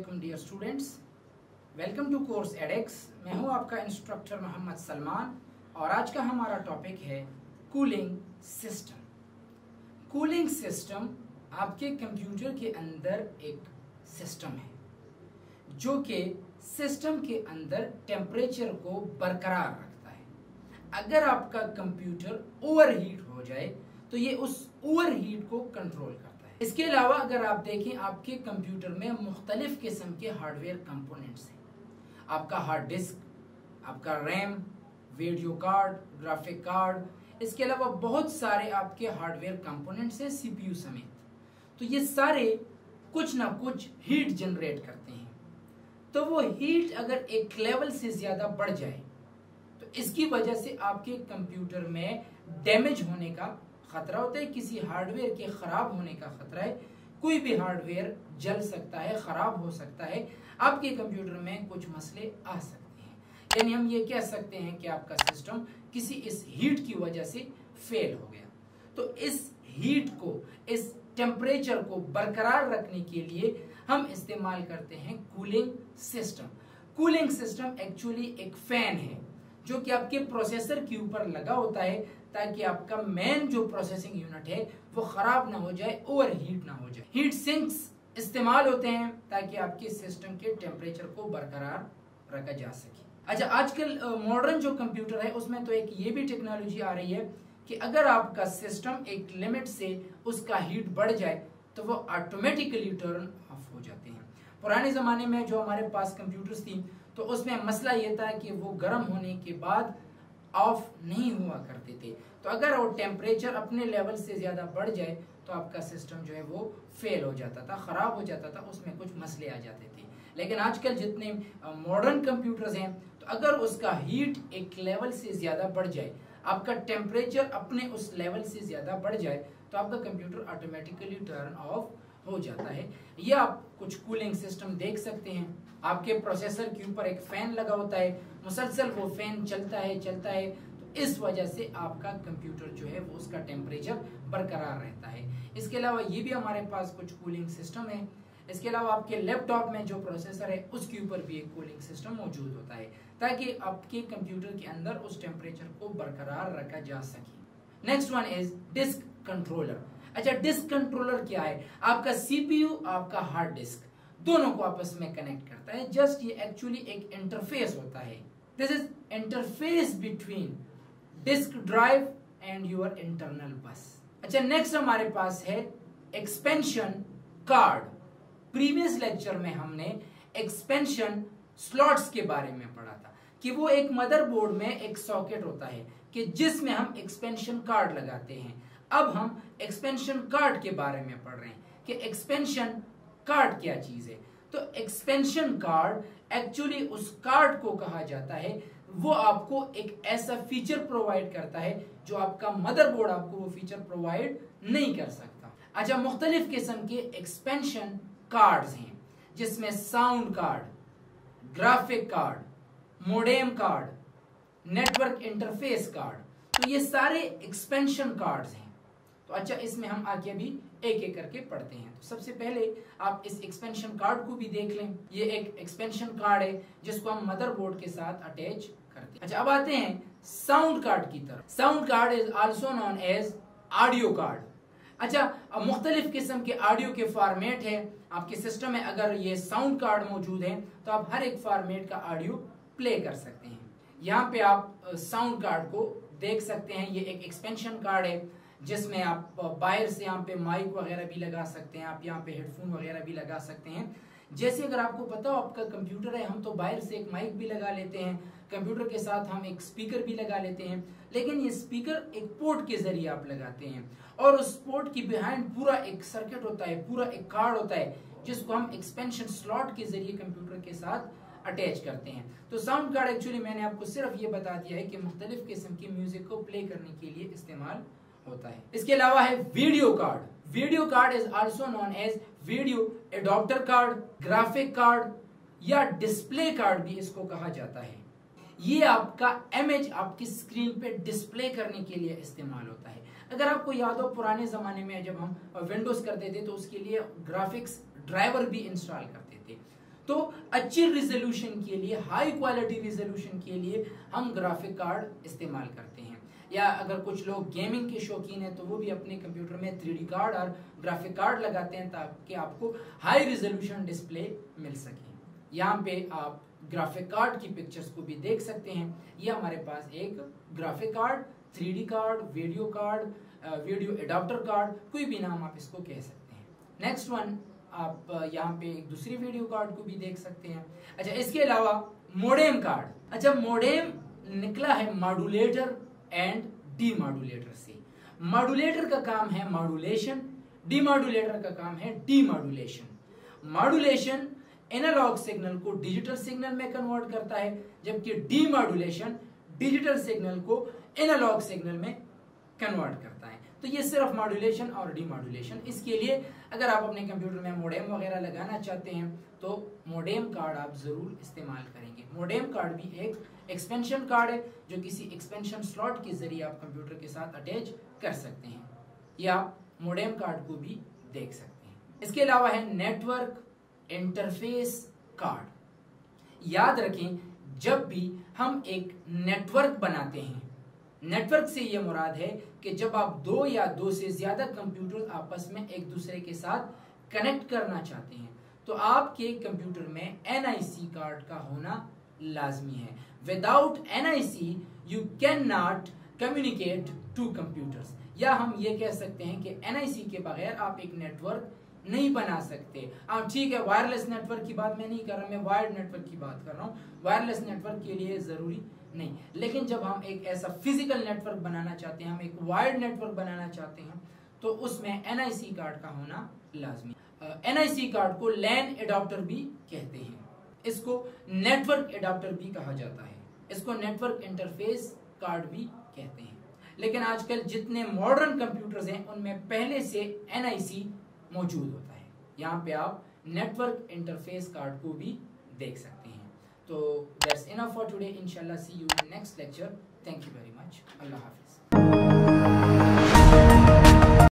वालेकुम dear students welcome to course Edex मैं हूँ आपका इंस्ट्रक्टर मोहम्मद सलमान और आज का हमारा टॉपिक है कूलिंग सिस्टम कूलिंग सिस्टम आपके कंप्यूटर के अंदर एक सिस्टम है, जो कि सिस्टम के अंदर टेम्परेचर को बरकरार रखता है। अगर आपका कंप्यूटर ओवरहीट हो जाए तो ये उस ओवरहीट को कंट्रोल करता है। इसके अलावा अगर आप देखें, आपके कंप्यूटर में मुख्तलिफ़ किस्म के हार्डवेयर कंपोनेंट्स हैं। आपका हार्ड डिस्क, आपका RAM, video card, graphic card, इसके अलावा बहुत सारे आपके हार्डवेयर कंपोनेंट्स हैं सीपीयू समेत। तो ये सारे कुछ ना कुछ हीट जनरेट करते हैं। तो वो हीट अगर एक लेवल से ज़्यादा बढ़ जाए तो इसकी वजह से आपके कंप्यूटर में डैमेज होने का खतरा होता है, किसी हार्डवेयर के खराब होने का खतरा है। कोई भी हार्डवेयर जल सकता है, खराब हो सकता है, आपके कंप्यूटर में कुछ मसले आ सकते हैं। यानी हम ये कह सकते हैं कि आपका सिस्टम किसी इस हीट की वजह से फेल हो गया। तो इस हीट को, इस टेम्परेचर को बरकरार रखने के लिए हम इस्तेमाल करते हैं cooling system. Cooling system actually एक फ़ैन है। जो कि आपके प्रोसेसर के ऊपर लगा होता है, ताकि आपका मेन जो प्रोसेसिंग यूनिट है, वो खराब ना हो जाए ओवर हीट ना हो जाए। हीट सिंक्स इस्तेमाल होते हैं, ताकि आपके सिस्टम के टेम्परेचर को बरकरार रखा जा सके। अच्छा आजकल मॉडर्न जो कंप्यूटर है, उसमें तो एक ये भी टेक्नोलॉजी आ रही है कि अगर आपका सिस्टम एक लिमिट से उसका हीट बढ़ जाए तो वो ऑटोमेटिकली टर्न ऑफ़ हो जाते हैं। पुराने ज़माने में जो हमारे पास कंप्यूटर्स थी तो उसमें मसला ये था कि वो गर्म होने के बाद ऑफ़ नहीं हुआ करते थे। तो अगर वो टेम्परेचर अपने लेवल से ज़्यादा बढ़ जाए तो आपका सिस्टम जो है वो फेल हो जाता था, ख़राब हो जाता था, उसमें कुछ मसले आ जाते थे। लेकिन आजकल जितने मॉडर्न कंप्यूटर्स हैं तो अगर उसका हीट एक लेवल से ज़्यादा बढ़ जाए, आपका टेम्परेचर अपने उस लेवल से ज़्यादा बढ़ जाए तो आपका कंप्यूटर ऑटोमेटिकली टर्न ऑफ़ हो जाता है। ये आप कुछ कूलिंग सिस्टम देख सकते हैं। आपके प्रोसेसर के ऊपर एक फ़ैन लगा होता है। मुसलसल वो फ़ैन चलता है चलता है। तो इस वजह से आपका कंप्यूटर जो है वो उसका टेम्परेचर बरकरार रहता है। इसके अलावा ये भी हमारे पास कुछ कूलिंग सिस्टम है। इसके अलावा आपके लैपटॉप में जो प्रोसेसर है, उसके ऊपर भी एक कूलिंग सिस्टम मौजूद होता है, ताकि आपके कंप्यूटर के अंदर उस टेम्परेचर को बरकरार रखा जा सके। Next one is disk controller अच्छा डिस्क कंट्रोलर क्या है? आपका सीपीयू आपका हार्ड डिस्क दोनों को आपस में कनेक्ट करता है। जस्ट ये एक्चुअली एक इंटरफेस होता है। This is interface between disk drive and your internal bus अच्छा नेक्स्ट हमारे पास है एक्सपेंशन कार्ड प्रीवियस लेक्चर में हमने एक्सपेंशन स्लॉट्स के बारे में पढ़ा था कि वो एक मदरबोर्ड में एक सॉकेट होता है कि जिसमें हम एक्सपेंशन कार्ड लगाते हैं। अब हम एक्सपेंशन कार्ड के बारे में पढ़ रहे हैं कि एक्सपेंशन कार्ड क्या चीज़ है। तो एक्सपेंशन कार्ड एक्चुअली उस कार्ड को कहा जाता है, वो आपको एक ऐसा फीचर प्रोवाइड करता है जो आपका मदरबोर्ड आपको वो फीचर प्रोवाइड नहीं कर सकता। अच्छा मुख्तलिफ़ किस्म के एक्सपेंशन कार्ड्स हैं, जिसमें sound card graphic card modem card network interface card तो ये सारे एक्सपेंशन कार्ड्स हैं। तो अच्छा इसमें हम आगे भी एक एक करके पढ़ते हैं। तो सबसे पहले आप इस एक्सपेंशन कार्ड को भी देख लें। ये एक एक्सपेंशन कार्ड है, जिसको हम मदरबोर्ड के साथ अटैच करते हैं। अच्छा अब आते हैं साउंड कार्ड की तरफ़। Sound card is also known as audio card अच्छा अब मुख्तलिफ़ किस्म के ऑडियो के फॉर्मेट है। आपके सिस्टम में अगर ये साउंड कार्ड मौजूद है तो आप हर एक फॉर्मेट का ऑडियो प्ले कर सकते हैं। यहाँ पे आप साउंड कार्ड को देख सकते हैं। ये एक एक्सपेंशन कार्ड है। जिसमें आप बाहर से यहाँ पे माइक वगैरह भी लगा सकते हैं, आप यहाँ पे हेडफोन वगैरह भी लगा सकते हैं। जैसे अगर आपको पता हो आपका कंप्यूटर है, हम तो बाहर से एक माइक भी लगा लेते हैं कंप्यूटर के साथ हम एक स्पीकर भी लगा लेते हैं, लेकिन ये स्पीकर एक पोर्ट के ज़रिए आप लगाते हैं। और उस पोर्ट की बिहाइंड पूरा एक सर्किट होता है, पूरा एक कार्ड होता है, जिसको हम एक्सपेंशन स्लॉट के ज़रिए कंप्यूटर के साथ अटैच करते हैं। तो साउंड कार्ड एक्चुअली मैंने आपको सिर्फ़ ये बता दिया है कि मुख्तलिफ़ किस्म की म्यूज़िक को प्ले करने के लिए इस्तेमाल होता है। इसके अलावा है video card video card is also known as video adapter card graphic card या डिस्प्ले कार्ड भी इसको कहा जाता है। ये आपका इमेज आपकी स्क्रीन पे डिस्प्ले करने के लिए इस्तेमाल होता है। अगर आपको याद हो, पुराने जमाने में जब हम विंडोज़ करते थे तो उसके लिए ग्राफिक्स ड्राइवर भी इंस्टॉल करते थे। तो अच्छी रिजोल्यूशन के लिए हाई क्वालिटी रिजोल्यूशन के लिए हम ग्राफिक कार्ड इस्तेमाल करते हैं। या अगर कुछ लोग गेमिंग के शौकीन हैं तो वो भी अपने कंप्यूटर में थ्री कार्ड और ग्राफिक कार्ड लगाते हैं ताकि आपको हाई रिजोल्यूशन डिस्प्ले मिल सके। यहाँ पे आप ग्राफिक कार्ड की पिक्चर्स को भी देख सकते हैं। ये हमारे पास एक graphic card three card video card video adapter card कोई भी नाम आप इसको कह सकते हैं। नेक्स्ट वन आप यहाँ पे एक दूसरी वीडियो कार्ड को भी देख सकते हैं। अच्छा इसके अलावा मोडेम कार्ड अच्छा मोडेम निकला है मॉडुलेटर एंड डी मॉडुलेटर से मॉडुलेटर का काम है मॉडुलेशन डी मॉडुलेटर का काम है डी मॉडुलेशन एनालॉग सिग्नल को डिजिटल सिग्नल में कन्वर्ट करता है, जबकि डी मॉडुलेशन डिजिटल सिग्नल को एनालॉग सिग्नल में कन्वर्ट करता है। तो ये सिर्फ़ मॉड्यूलेशन और डीमॉड्यूलेशन इसके लिए अगर आप अपने कंप्यूटर में मोडेम वगैरह लगाना चाहते हैं तो मोडेम कार्ड आप ज़रूर इस्तेमाल करेंगे। मोडेम कार्ड भी एक एक्सपेंशन कार्ड है, जो किसी एक्सपेंशन स्लॉट के ज़रिए आप कंप्यूटर के साथ अटैच कर सकते हैं, या मोडेम कार्ड को भी देख सकते हैं। इसके अलावा है नेटवर्क इंटरफेस कार्ड याद रखें, जब भी हम एक नेटवर्क बनाते हैं नेटवर्क से यह मुराद है कि जब आप दो या दो से ज़्यादा कंप्यूटर आपस में एक दूसरे के साथ कनेक्ट करना चाहते हैं तो आपके कंप्यूटर में एनआईसी कार्ड का होना लाजमी है। Without NIC you can not communicate to computers या हम ये कह सकते हैं कि एनआईसी के बगैर आप एक नेटवर्क नहीं बना सकते। हाँ ठीक है वायरलेस नेटवर्क की बात मैं नहीं कर रहा, मैं वायर्ड नेटवर्क की बात कर रहा हूँ। वायरलेस नेटवर्क के लिए ज़रूरी नहीं। लेकिन जब हम एक ऐसा फ़िज़िकल नेटवर्क बनाना चाहते हैं, हम एक वायर्ड नेटवर्क बनाना चाहते हैं तो उसमें एनआईसी कार्ड का होना लाजमी। एनआईसी कार्ड को लैन एडाप्टर भी कहते हैं। इसको नेटवर्क एडाप्टर भी कहा जाता है। इसको नेटवर्क इंटरफेस कार्ड भी कहते हैं। लेकिन आजकल जितने मॉडर्न कंप्यूटर्स हैं, उनमें पहले से एनआईसी मौजूद होता है। यहाँ पे आप नेटवर्क इंटरफेस कार्ड को भी देख सकते हैं। So that's enough for today. Inshallah, see you in next lecture. Thank you very much. Allah Hafiz.